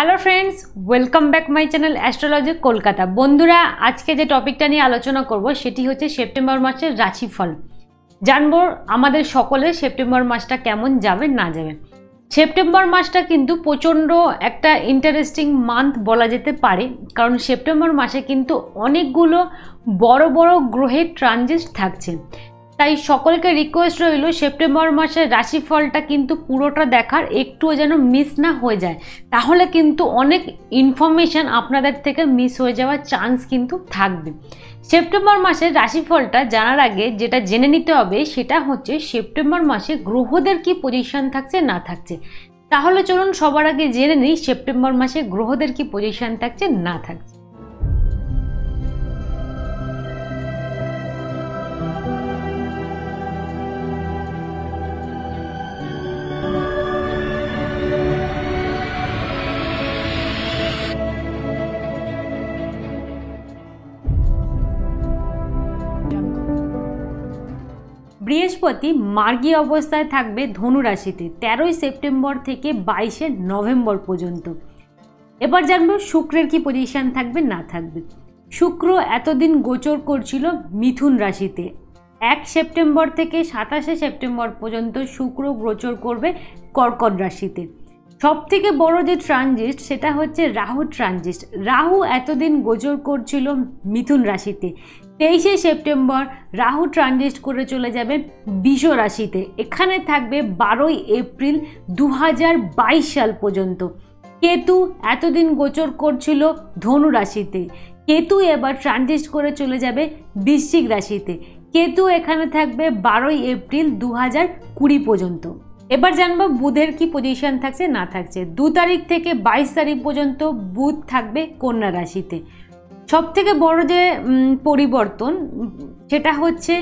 Hello friends welcome back my channel astrology Kolkata বন্ধুরা, আজকে যে টপিকটা নিয়ে আলোচনা করব, সেটি হচ্ছে সেপ্টেম্বর মাসের রাশিফল। জানব আমাদের সকলের সেপ্টেম্বর মাসটা কেমন যাবে, না যাবে। সেপ্টেম্বর মাসটা কিন্তু প্রচণ্ড একটা ইন্টারেস্টিং মান্থ বলা যেতে পারে, কারণ সেপ্টেম্বর মাসে কিন্তু অনেকগুলো বড় বড় গ্রহের ট্রানজিট থাকছে। তাই সকলকে রিকোয়েস্ট রইল সেপ্টেম্বর মাসের রাশিফলটা কিন্তু পুরোটা দেখার একটুও যেন মিস না হয়ে যায়। তাহলে কিন্তু অনেক ইনফরমেশান আপনাদের থেকে মিস হয়ে যাওয়ার চান্স কিন্তু থাকবে। সেপ্টেম্বর মাসের রাশিফলটা জানার আগে যেটা জেনে নিতে হবে, সেটা হচ্ছে সেপ্টেম্বর মাসে গ্রহদের কি পজিশন থাকছে, না থাকছে। তাহলে চলুন সবার আগে জেনে নিই সেপ্টেম্বর মাসে গ্রহদের কি পজিশন থাকছে, না থাকছে। বৃহস্পতি মার্গী অবস্থায় থাকবে ধনুরাশিতে তেরোই সেপ্টেম্বর থেকে বাইশে নভেম্বর পর্যন্ত। এবার জানব শুক্রের কি পজিশন থাকবে, না থাকবে। শুক্র এতদিন গোচর করছিল মিথুন রাশিতে। এক সেপ্টেম্বর থেকে সাতাশে সেপ্টেম্বর পর্যন্ত শুক্র গোচর করবে কর্কট রাশিতে। সব থেকে বড় যে ট্রানজিট সেটা হচ্ছে রাহু ট্রানজিট রাহু এতদিন গোচর করছিল মিথুন রাশিতে। তেইশে সেপ্টেম্বর রাহু ট্রানজিট করে চলে যাবে বিষ রাশিতে। এখানে থাকবে বারোই এপ্রিল দু হাজার বাইশ সাল পর্যন্ত। কেতু এতদিন গোচর করছিল ধনু রাশিতে। কেতু এবার ট্রানজিট করে চলে যাবে বৃশ্চিক রাশিতে। কেতু এখানে থাকবে বারোই এপ্রিল দু কুড়ি পর্যন্ত। এবার জানব বুধের কি পজিশন থাকছে, না থাকছে। দু তারিখ থেকে বাইশ তারিখ পর্যন্ত বুধ থাকবে কন্যা রাশিতে। সব থেকে বড় যে পরিবর্তন, সেটা হচ্ছে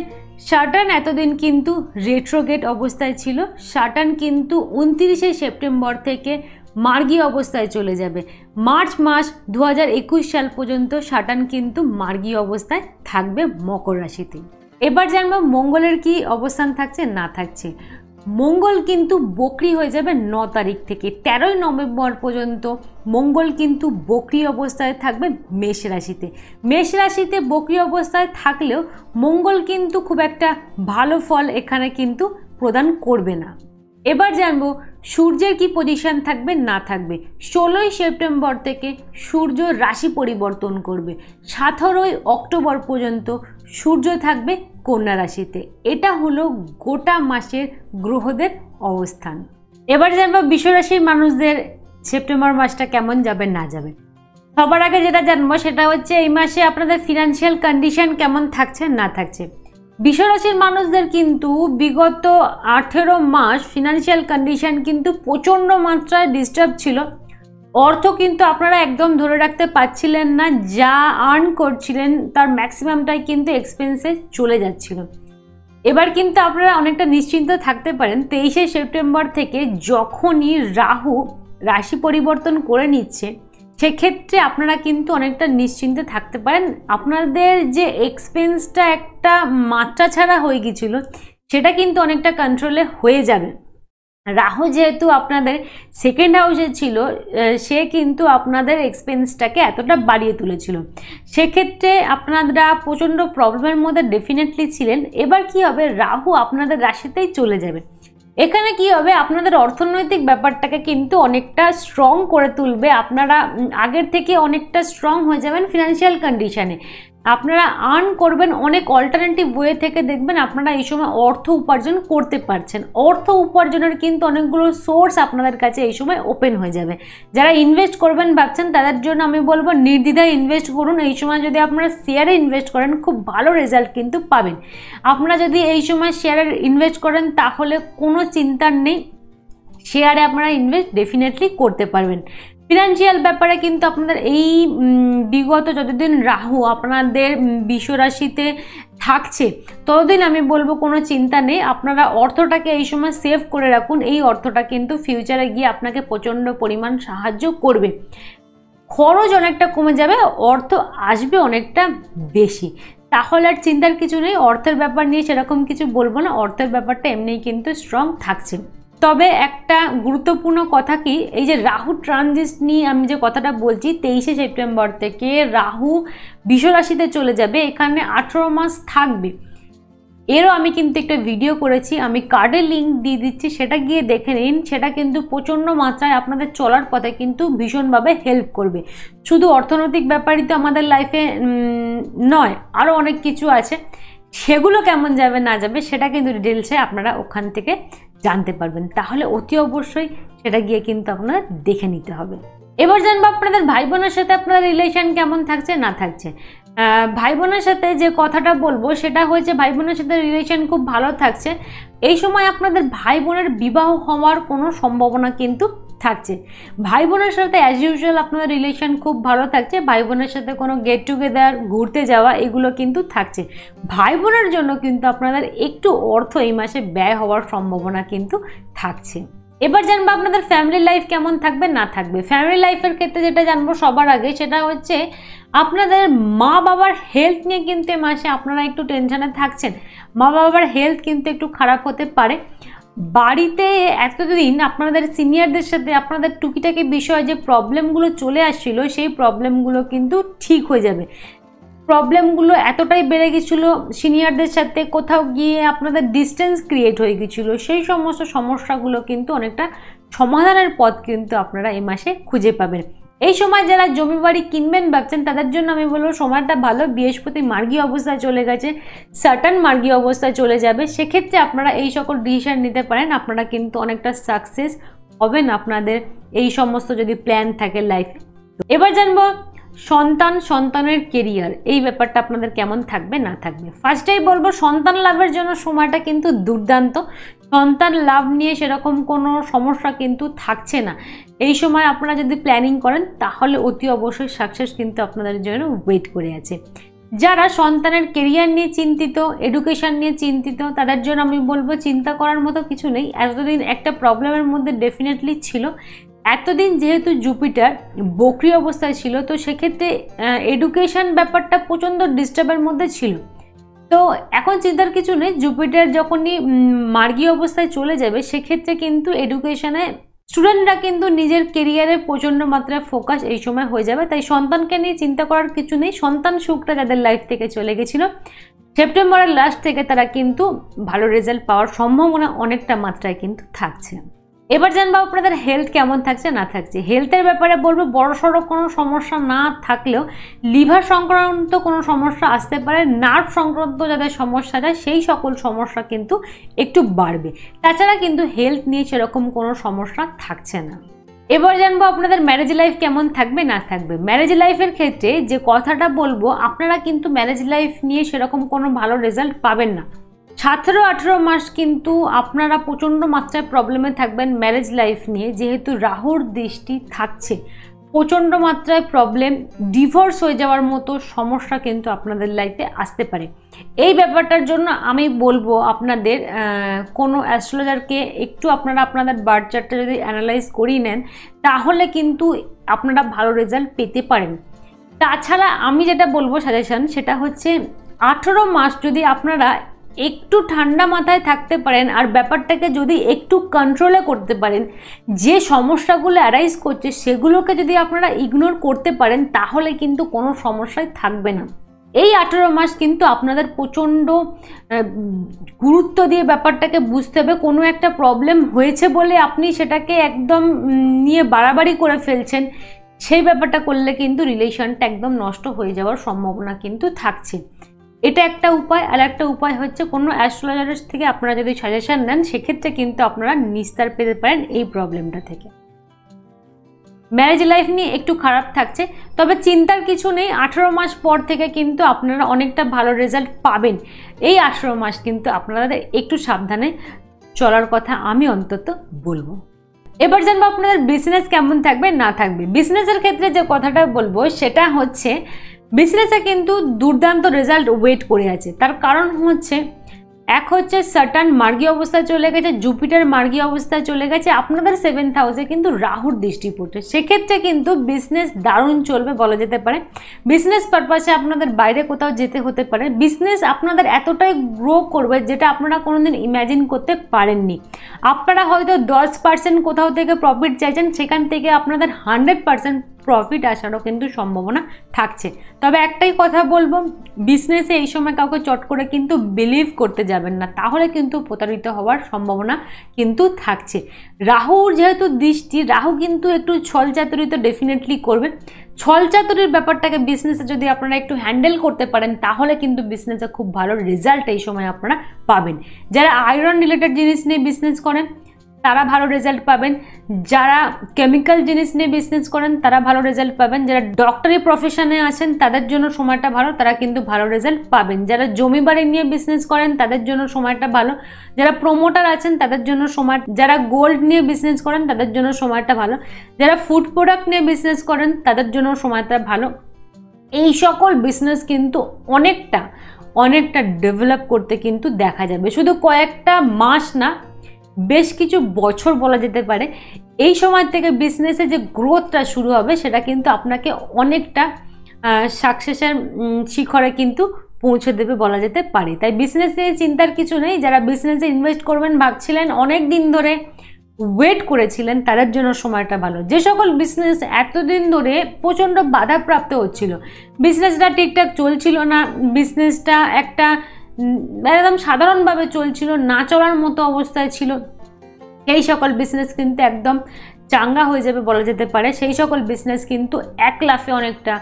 শাটান এতদিন কিন্তু রেট্রোগেট অবস্থায় ছিল। শাটান কিন্তু উনত্রিশে সেপ্টেম্বর থেকে মার্গী অবস্থায় চলে যাবে। মার্চ মাস দু হাজার একুশ সাল পর্যন্ত শাটান কিন্তু মার্গী অবস্থায় থাকবে মকর রাশিতে। এবার জানব মঙ্গলের কি অবস্থান থাকছে, না থাকছে। মঙ্গল কিন্তু বকরি হয়ে যাবে ন তারিখ থেকে। তেরোই নভেম্বর পর্যন্ত মঙ্গল কিন্তু বকরি অবস্থায় থাকবে মেষ রাশিতে। মেষ রাশিতে বকরি অবস্থায় থাকলেও মঙ্গল কিন্তু খুব একটা ভালো ফল এখানে কিন্তু প্রদান করবে না। এবার জানব সূর্যের কি পজিশন থাকবে, না থাকবে। ষোলোই সেপ্টেম্বর থেকে সূর্য রাশি পরিবর্তন করবে। সতেরোই অক্টোবর পর্যন্ত সূর্য থাকবে কন্যা রাশিতে। এটা হলো গোটা মাসের গ্রহদের অবস্থান। এবার জানব বিশ্বরাশির মানুষদের সেপ্টেম্বর মাসটা কেমন যাবে, না যাবে। সবার আগে যেটা জানব সেটা হচ্ছে, এই মাসে আপনাদের ফিনান্সিয়াল কন্ডিশন কেমন থাকছে, না থাকছে। বিশ্বরাশির মানুষদের কিন্তু বিগত আঠেরো মাস ফিনান্সিয়াল কন্ডিশন কিন্তু প্রচণ্ড মাত্রায় ডিস্টার্ব ছিল। অর্থ কিন্তু আপনারা একদম ধরে রাখতে পারছিলেন না, যা আর্ন করছিলেন তার ম্যাক্সিমামটাই কিন্তু এক্সপেন্সে চলে যাচ্ছিল। এবার কিন্তু আপনারা অনেকটা নিশ্চিন্ত থাকতে পারেন, তেইশে সেপ্টেম্বর থেকে যখনই রাহু রাশি পরিবর্তন করে নিচ্ছে সেক্ষেত্রে আপনারা কিন্তু অনেকটা নিশ্চিন্তে থাকতে পারেন। আপনাদের যে এক্সপেন্সটা একটা মাত্রা ছাড়া হয়ে গিয়েছিল, সেটা কিন্তু অনেকটা কন্ট্রোলে হয়ে যাবে। রাহু যেহেতু আপনাদের সেকেন্ড হাউসে ছিল সে কিন্তু আপনাদের এক্সপেন্সটাকে এতটা বাড়িয়ে তুলেছিল। সেক্ষেত্রে আপনারা প্রচণ্ড প্রবলেমের মধ্যে ডেফিনেটলি ছিলেন। এবার কি হবে? রাহু আপনাদের রাশিতেই চলে যাবে। এখানে কি হবে? আপনাদের অর্থনৈতিক ব্যাপারটাকে কিন্তু অনেকটা স্ট্রং করে তুলবে। আপনারা আগের থেকে অনেকটা স্ট্রং হয়ে যাবেন ফিনান্সিয়াল কন্ডিশানে আপনারা আর্ন করবেন অনেক অল্টারনেটিভ ওয়ে থেকে দেখবেন আপনারা এই সময় অর্থ উপার্জন করতে পারছেন। অর্থ উপার্জনের কিন্তু অনেকগুলো সোর্স আপনাদের কাছে এই সময় ওপেন হয়ে যাবে। যারা ইনভেস্ট করবেন ভাবছেন, তাদের জন্য আমি বলব নির্দ্বিধায় ইনভেস্ট করুন। এই সময় যদি আপনারা শেয়ারে ইনভেস্ট করেন, খুব ভালো রেজাল্ট কিন্তু পাবেন। আপনারা যদি এই সময় শেয়ারে ইনভেস্ট করেন, তাহলে কোনো চিন্তার নেই। শেয়ারে আপনারা ইনভেস্ট ডেফিনেটলি করতে পারবেন। ফিনান্সিয়াল ব্যাপারে কিন্তু আপনাদের এই বিগত যতদিন রাহু আপনাদের বিশ্বরাশিতে থাকছে, ততদিন আমি বলব কোনো চিন্তা নেই। আপনারা অর্থটাকে এই সময় সেভ করে রাখুন। এই অর্থটা কিন্তু ফিউচারে গিয়ে আপনাকে প্রচণ্ড পরিমাণ সাহায্য করবে। খরচ অনেকটা কমে যাবে, অর্থ আসবে অনেকটা বেশি। তাহলে আর চিন্তার কিছু নেই, অর্থের ব্যাপার নিয়ে সেরকম কিছু বলব না। অর্থের ব্যাপারটা এমনিই কিন্তু স্ট্রং থাকছে। তবে একটা গুরুত্বপূর্ণ কথা কি? এই যে রাহু ট্রানজিট নিয়ে আমি যে কথাটা বলছি, তেইশে সেপ্টেম্বর থেকে রাহু বিশ্বরাশিতে চলে যাবে, এখানে আঠেরো মাস থাকবে। এরও আমি কিন্তু একটা ভিডিও করেছি, আমি কার্ডের লিঙ্ক দিয়ে দিচ্ছি, সেটা গিয়ে দেখে নিন, সেটা কিন্তু প্রচণ্ড মাত্রায় আপনাদের চলার পথে কিন্তু ভীষণভাবে হেল্প করবে। শুধু অর্থনৈতিক ব্যাপারই তো আমাদের লাইফে নয়, আরও অনেক কিছু আছে। সেগুলো কেমন যাবে, না যাবে, সেটা কিন্তু ডিটেলসে আপনারা ওখান থেকে জানতে পারবেন। তাহলে অতি অবশ্যই সেটা গিয়ে কিন্তু আপনারা দেখে নিতে হবে। এবার জানব আপনাদের ভাই বোনের সাথে আপনার রিলেশন কেমন থাকছে, না থাকছে। ভাই বোনের সাথে যে কথাটা বলব, সেটা হয়েছে ভাই বোনের সাথে রিলেশান খুব ভালো থাকছে। এই সময় আপনাদের ভাই বোনের বিবাহ হওয়ার কোনো সম্ভাবনা কিন্তু থাকছে। ভাই বোনের সাথে অ্যাজ ইউজুয়াল আপনাদের রিলেশন খুব ভালো থাকছে। ভাই বোনের সাথে কোনো গেট টুগেদার ঘুরতে যাওয়া, এগুলো কিন্তু থাকছে। ভাই বোনের জন্য কিন্তু আপনাদের একটু অর্থ এই মাসে ব্যয় হওয়ার সম্ভাবনা কিন্তু থাকছে। এবার জানব আপনাদের ফ্যামিলি লাইফ কেমন থাকবে, না থাকবে। ফ্যামিলি লাইফের ক্ষেত্রে যেটা জানব সবার আগে, সেটা হচ্ছে আপনাদের মা বাবার হেলথ নিয়ে কিন্তু এ মাসে আপনারা একটু টেনশনে থাকছেন। মা বাবার হেলথ কিন্তু একটু খারাপ হতে পারে। বাড়িতে এতদিন আপনাদের সিনিয়রদের সাথে আপনাদের টুকিটাকি বিষয় যে প্রবলেমগুলো চলে আসছিল, সেই প্রবলেমগুলো কিন্তু ঠিক হয়ে যাবে। প্রবলেমগুলো এতটাই বেড়ে গেছিল সিনিয়রদের সাথে, কোথাও গিয়ে আপনাদের ডিস্টেন্স ক্রিয়েট হয়ে গেছিল, সেই সমস্ত সমস্যাগুলো কিন্তু অনেকটা সমাধানের পথ কিন্তু আপনারা এই মাসে খুঁজে পাবেন। এই সময় যারা জমি বাড়ি কিনবেন ভাবছেন, তাদের জন্য আমি বলব সময়টা ভালো। বৃহস্পতি মার্গী অবস্থায় চলে গেছে সার্টান মার্গী অবস্থায় চলে যাবে। সেক্ষেত্রে আপনারা এই সকল ডিসিশন নিতে পারেন। আপনারা কিন্তু অনেকটা সাকসেস হবেন আপনাদের এই সমস্ত যদি প্ল্যান থাকে লাইফে এবার জানব সন্তান সন্তানের কেরিয়ার এই ব্যাপারটা আপনাদের কেমন থাকবে না থাকবে? ফার্স্টেই বলব সন্তান লাভের জন্য সময়টা কিন্তু দুর্দান্ত। সন্তান লাভ নিয়ে সেরকম কোনো সমস্যা কিন্তু থাকছে না। এই সময় আপনারা যদি প্ল্যানিং করেন, তাহলে অতি অবশ্যই সাকসেস কিন্তু আপনাদের জন্য ওয়েট করে আছে। যারা সন্তানের কেরিয়ার নিয়ে চিন্তিত এডুকেশান নিয়ে চিন্তিত, তাদের জন্য আমি বলব চিন্তা করার মতো কিছু নেই। এতদিন একটা প্রবলেমের মধ্যে ডেফিনেটলি ছিল। এতদিন যেহেতু জুপিটার বকরি অবস্থায় ছিল, তো সেক্ষেত্রে এডুকেশান ব্যাপারটা প্রচণ্ড ডিস্টার্বের মধ্যে ছিল। তো এখন চিন্তার কিছু নেই। জুপিটার যখনই মার্গী অবস্থায় চলে যাবে, সেক্ষেত্রে কিন্তু এডুকেশানে স্টুডেন্টরা কিন্তু নিজের কেরিয়ারে প্রচণ্ড মাত্রায় ফোকাস এই সময় হয়ে যাবে। তাই সন্তানকে নিয়ে চিন্তা করার কিছু নেই। সন্তান সুখটা যাদের লাইফ থেকে চলে গেছিল। সেপ্টেম্বরের লাস্ট থেকে তারা কিন্তু ভালো রেজাল্ট পাওয়ার সম্ভাবনা অনেকটা মাত্রায় কিন্তু থাকছে। এবার জানব আপনাদের হেলথ কেমন থাকছে, না থাকছে। হেলথের ব্যাপারে বলব, বড় সড়ো কোনো সমস্যা না থাকলেও লিভার সংক্রান্ত কোনো সমস্যা আসতে পারে নার্ভ সংক্রান্ত যাদের সমস্যা যায়, সেই সকল সমস্যা কিন্তু একটু বাড়বে। তাছাড়া কিন্তু হেলথ নিয়ে সেরকম কোনো সমস্যা থাকছে না। এবার জানব আপনাদের ম্যারেজ লাইফ কেমন থাকবে, না থাকবে। ম্যারেজ লাইফের ক্ষেত্রে যে কথাটা বলব, আপনারা কিন্তু ম্যারেজ লাইফ নিয়ে সেরকম কোনো ভালো রেজাল্ট পাবেন না। সতেরো আঠেরো মাস কিন্তু আপনারা প্রচণ্ড মাত্রায় প্রবলেমে থাকবেন ম্যারেজ লাইফ নিয়ে। যেহেতু রাহুর দৃষ্টি থাকছে, প্রচণ্ড মাত্রায় প্রবলেম ডিভোর্স হয়ে যাওয়ার মতো সমস্যা কিন্তু আপনাদের লাইফে আসতে পারে। এই ব্যাপারটার জন্য আমি বলব আপনাদের কোনো অ্যাস্ট্রোলজারকে একটু আপনারা আপনাদের বার্থ চার্টটা যদি অ্যানালাইজ করিয়ে নেন, তাহলে কিন্তু আপনারা ভালো রেজাল্ট পেতে পারেন। তাছাড়া আমি যেটা বলব সাজেশন সেটা হচ্ছে আঠেরো মাস যদি আপনারা একটু ঠান্ডা মাথায় থাকতে পারেন আর ব্যাপারটাকে যদি একটু কন্ট্রোলে করতে পারেন, যে সমস্যাগুলো অ্যারাইজ করছে সেগুলোকে যদি আপনারা ইগনোর করতে পারেন, তাহলে কিন্তু কোনো সমস্যায় থাকবে না। এই আঠেরো মাস কিন্তু আপনাদের প্রচণ্ড গুরুত্ব দিয়ে ব্যাপারটাকে বুঝতে হবে। কোনো একটা প্রবলেম হয়েছে বলে আপনি সেটাকে একদম নিয়ে বাড়াবাড়ি করে ফেলছেন, সেই ব্যাপারটা করলে কিন্তু রিলেশনটা একদম নষ্ট হয়ে যাওয়ার সম্ভাবনা কিন্তু থাকছে। এটা একটা উপায়, আর একটা উপায় হচ্ছে কোনো অ্যাস্ট্রোলজারের থেকে আপনারা যদি সাজেশান নেন, সেক্ষেত্রে কিন্তু আপনারা নিস্তার পেতে পারেন এই প্রবলেমটা থেকে। ম্যারেজ লাইফ নিয়ে একটু খারাপ থাকছে, তবে চিন্তার কিছু নেই, আঠেরো মাস পর থেকে কিন্তু আপনারা অনেকটা ভালো রেজাল্ট পাবেন। এই আঠেরো মাস কিন্তু আপনাদের একটু সাবধানে চলার কথা আমি অন্তত বলব। এবার জানব আপনাদের বিজনেস কেমন থাকবে, না থাকবে। বিজনেসের ক্ষেত্রে যে কথাটা বলব, সেটা হচ্ছে বিজনেসে কিন্তু দুর্দান্ত রেজাল্ট ওয়েট করে আছে। তার কারণ হচ্ছে, এক হচ্ছে সাটান মার্গী অবস্থায় চলে গেছে জুপিটার মার্গী অবস্থায় চলে গেছে, আপনাদের সেভেন্থ হাউসে কিন্তু রাহুর দৃষ্টি পড়ছে। সেক্ষেত্রে কিন্তু বিজনেস দারুণ চলবে বলা যেতে পারে। বিজনেস পারপাসে আপনাদের বাইরে কোথাও যেতে হতে পারে। বিজনেস আপনাদের এতটাই গ্রো করবে যেটা আপনারা কোনোদিন ইম্যাজিন করতে পারেননি। আপনারা হয়তো দশ পার্সেন্ট কোথাও থেকে প্রফিট চাইছেন, সেখান থেকে আপনাদের হান্ড্রেড পার্সেন্ট প্রফিট আসারও কিন্তু সম্ভাবনা থাকছে। তবে একটাই কথা বলব বিজনেসে এই সময় কাউকে চট করে কিন্তু বিলিভ করতে যাবেন না, তাহলে কিন্তু প্রতারিত হওয়ার সম্ভাবনা কিন্তু থাকছে। রাহুর যেহেতু দৃষ্টি, রাহু কিন্তু একটু ছল চাতুরি তো ডেফিনেটলি করবে। ছল চাতুরির ব্যাপারটাকে বিজনেসে যদি আপনারা একটু হ্যান্ডেল করতে পারেন, তাহলে কিন্তু বিজনেসে খুব ভালো রেজাল্ট এই সময় আপনারা পাবেন। যারা আয়রন রিলেটেড জিনিস নিয়ে বিজনেস করেন তারা ভালো রেজাল্ট পাবেন। যারা কেমিক্যাল জিনিস নিয়ে বিজনেস করেন, তারা ভালো রেজাল্ট পাবেন। যারা ডক্টরি প্রফেশনে আছেন, তাদের জন্য সময়টা ভালো, তারা কিন্তু ভালো রেজাল্ট পাবেন। যারা জমি বাড়ি নিয়ে বিজনেস করেন, তাদের জন্য সময়টা ভালো। যারা প্রমোটার আছেন, তাদের জন্য সময় যারা গোল্ড নিয়ে বিজনেস করেন, তাদের জন্য সময়টা ভালো। যারা ফুড প্রোডাক্ট নিয়ে বিজনেস করেন, তাদের জন্য সময়টা ভালো। এই সকল বিজনেস কিন্তু অনেকটা অনেকটা ডেভেলপ করতে কিন্তু দেখা যাবে। শুধু কয়েকটা মাস না বেশ কিছু বছর বলা যেতে পারে। এই সময় থেকে বিজনেসে যে গ্রোথটা শুরু হবে, সেটা কিন্তু আপনাকে অনেকটা সাকসেসের শিখরে কিন্তু পৌঁছে দেবে বলা যেতে পারে। তাই বিজনেস নিয়ে চিন্তার কিছু নেই। যারা বিজনেসে ইনভেস্ট করবেন, ভাবছিলেন অনেক দিন ধরে ওয়েট করেছিলেন, তাদের জন্য সময়টা ভালো। যে সকল বিজনেস এতদিন ধরে প্রচণ্ড বাধাপ্রাপ্ত হচ্ছিল বিজনেসটা ঠিকঠাক চলছিল না বিজনেসটা একটা একদম সাধারণভাবে চলছিল, না চলার মতো অবস্থায় ছিল। এই সকল বিজনেস কিন্তু একদম চাঙ্গা হয়ে যাবে বলা যেতে পারে। সেই সকল বিজনেস কিন্তু এক লাফে অনেকটা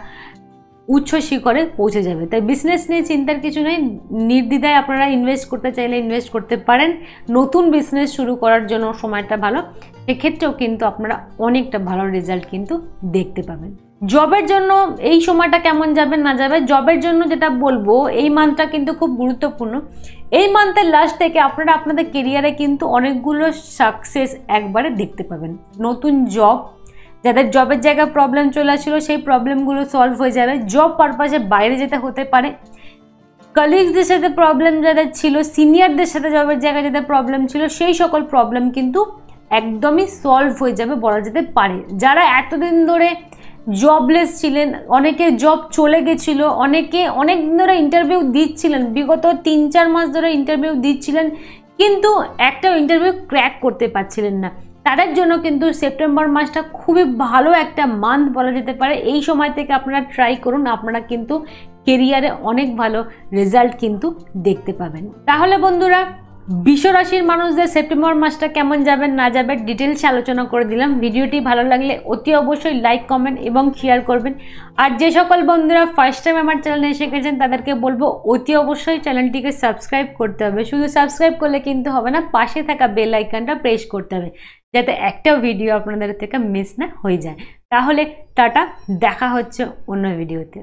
উচ্চ শিখরে পৌঁছে যাবে। তাই বিজনেস নিয়ে চিন্তার কিছু নেই। নির্দ্বিধায় আপনারা ইনভেস্ট করতে চাইলে ইনভেস্ট করতে পারেন। নতুন বিজনেস শুরু করার জন্য সময়টা ভালো। সেক্ষেত্রেও কিন্তু আপনারা অনেকটা ভালো রেজাল্ট কিন্তু দেখতে পাবেন। জবের জন্য এই সময়টা কেমন যাবে, না যাবে জবের জন্য যেটা বলব, এই মান্থটা কিন্তু খুব গুরুত্বপূর্ণ। এই মান্থের লাস্ট থেকে আপনারা আপনাদের কেরিয়ারে কিন্তু অনেকগুলো সাকসেস একবারে দেখতে পাবেন। নতুন জব যাদের জবের জায়গায় প্রবলেম চলে আসছিল সেই প্রবলেমগুলো সলভ হয়ে যাবে। জব পারপাসে বাইরে যেতে হতে পারে। কলিগসদের সাথে প্রবলেম যাদের ছিল সিনিয়রদের সাথে জবের জায়গায় যাদের প্রবলেম ছিল, সেই সকল প্রবলেম কিন্তু একদমই সলভ হয়ে যাবে, বলা যেতে পারে। যারা এতদিন ধরে জবলেস ছিলেন, অনেকে জব চলে গেছিল, অনেকে অনেক দিন ধরে ইন্টারভিউ দিচ্ছিলেন, বিগত তিন, চার মাস ধরে ইন্টারভিউ দিচ্ছিলেন, কিন্তু একটা ইন্টারভিউ ক্র্যাক করতে পারছিলেন না। তাদের জন্য কিন্তু সেপ্টেম্বর মাসটা খুবই ভালো একটা মান্থ বলা যেতে পারে। এই সময় থেকে আপনারা ট্রাই করুন, আপনারা কিন্তু কেরিয়ারে অনেক ভালো রেজাল্ট কিন্তু দেখতে পাবেন। তাহলে বন্ধুরা বিশ্বরাশির মানুষদের সেপ্টেম্বর মাসটা কেমন যাবে না যাবে ডিটেলস আলোচনা করে দিলাম। ভিডিওটি ভালো লাগলে অতি অবশ্যই লাইক কমেন্ট এবং শেয়ার করবেন। আর যে সকল বন্ধুরা ফার্স্ট টাইম আমার চ্যানেলে এসে গেছেন, তাদেরকে বলব অতি অবশ্যই চ্যানেলটিকে সাবস্ক্রাইব করতে হবে। শুধু সাবস্ক্রাইব করলে কিন্তু হবে না, পাশে থাকা বেল আইকনটা প্রেস করতে হবে, যাতে একটা ভিডিও আপনাদের থেকে মিস না হয়ে যায়। তাহলে টাটা, দেখা হচ্ছে অন্য ভিডিওতে